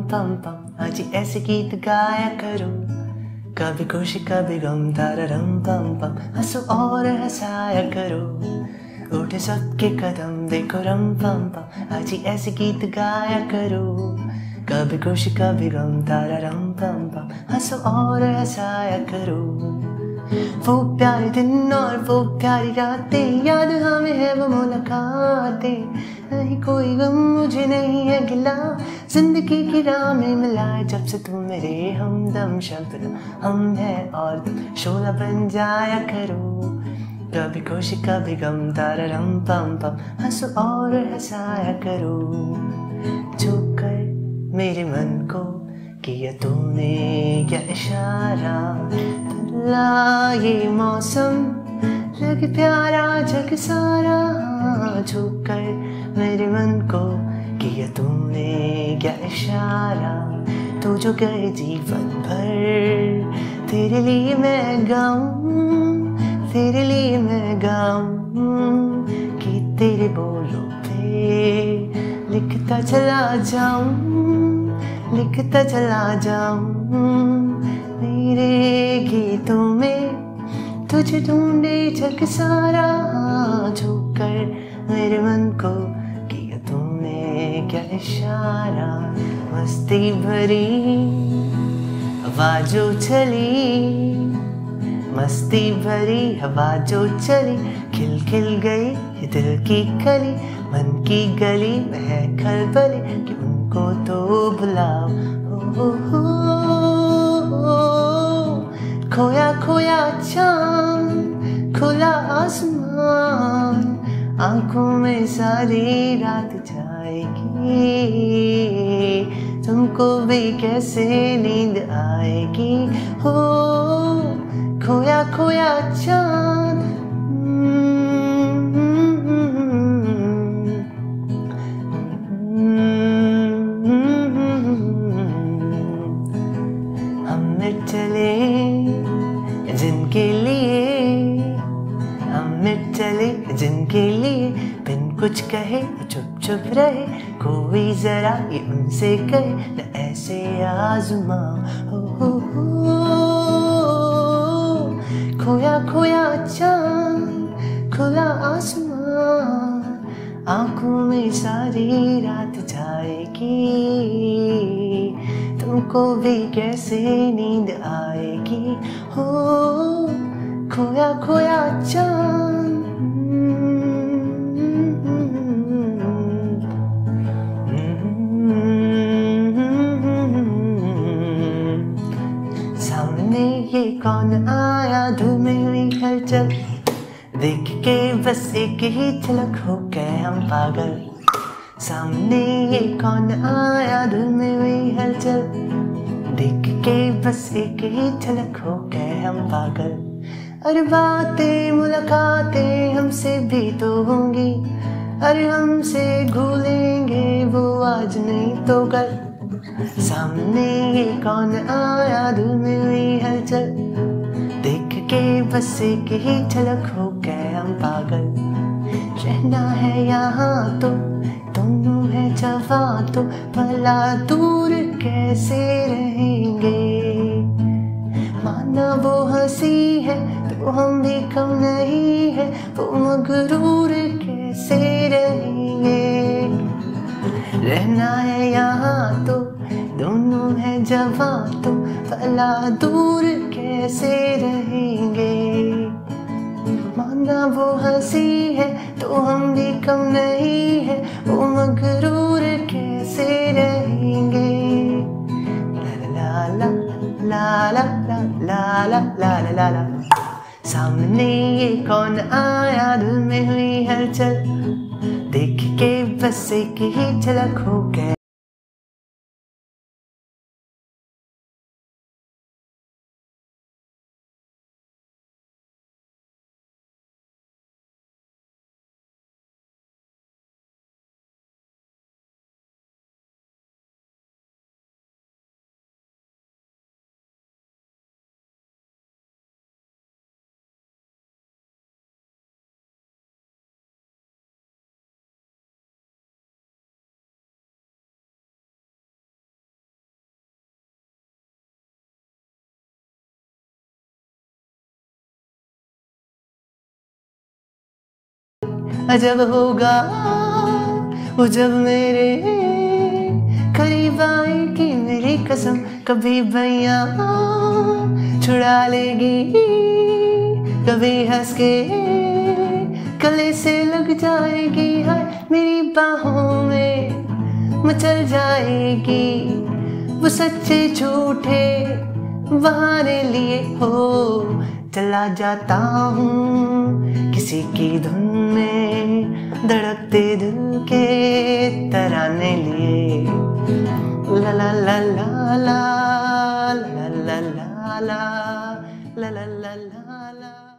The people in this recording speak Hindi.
पम आज ऐसे गीत गाया करो। कभी खुशी, कभी गम ताररम पम पम। हंसो और हंसाया करो। उठे सबके कदम देखो रम पम पम। आज ऐसे गीत गाया करो। कभी खुशी, कभी गम ताररम पम पम। हंसो और हंसाया करो। वो प्यारे दिन और वो प्यारी रातें, याद हमें है वो मुलाकातें। नहीं, कोई गम मुझे नहीं है गिला। ज़िंदगी की राह में मिला जब से तुम मेरे हमदम शब्द। हम है और तुम शोला बन जाया करो। कभी खुशी, कभी गम, तारा रम पम पम। हंसो और हंसाया करो। छुप कर मेरे मन को, किया तूने क्या इशारा? ला ये मौसम, लगे प्यारा जग सारा झुक कर मेरे मन को किया तूने क्या इशारा? तू जो गए जीवन भर, तेरे लिए मैं गाऊं, तेरे लिए मैं गाऊं कि तेरे बोलो पे लिखता चला जाऊँ, लिखता चला जाऊँ। मेरे गीतों में तुझे ढूंढे जग सारा झुककर मेरे मन को किया तुमने क्या इशारा? मस्ती भरी हवा जो चली, मस्ती भरी हवा जो चली खिल खिल गई दिल की कली, मन की गली में खलबली कि उनको तो बुलाओ आँखों में सारी रात जाएगी। तुमको भी कैसे नींद आएगी? हो, खोया खोया चाँद। हम चले जिनके लिए चले जिनके लिए बिन कुछ कहे चुप चुप रहे कोई जरा ये उनसे कहे न ऐसे आजमा हो, खोया खोया चाँद खुला आसमान आँखों में सारी रात जाएगी। तुमको भी कैसे नींद आएगी? हो खोया खोया चाँद कौन आया हुई हलचल? देख के बस एक ही झलक हो गए हम पागल। सामने ये कौन आया हुई हलचल? देख के बस एक ही झलक हो गए हम पागल। अरे बातें, मुलाकातें हमसे भी तो होंगी। अरे हमसे घूलेंगे, वो आज नहीं तो कल। सामने ये कौन आया? धुल में हलचल देख के बस एक ही झलक हो गए हम पागल। रहना है यहाँ तो दोनों है जवा तो भला दूर कैसे रहेंगे? माना वो हँसी है तो हम भी कम नहीं है। वो मगरूर कैसे रहेंगे? रहना है यहाँ तो दोनों है जवा तो भला दूर कैसे रहेंगे माना वो हँसी है तो हम भी कम नहीं है वो मगरूर कैसे रहेंगे सामने ये कौन आया दिल में हुई हलचल देख के बस एक ही झलक हो गए अजब होगा वो जब मेरे करीब आएगी, मेरी कसम कभी भैया छुड़ा लेगी। कभी हंस के गले से लग जाएगी, हाय मेरी बाहों में मचल जाएगी। वो सच्चे झूठे बहाने लिए हो, चला जाता हूँ। किसी की धुन में धड़कते दिल के तराने लिए ला ला ला ला ला ला ला ला ला ला ला ला ला ला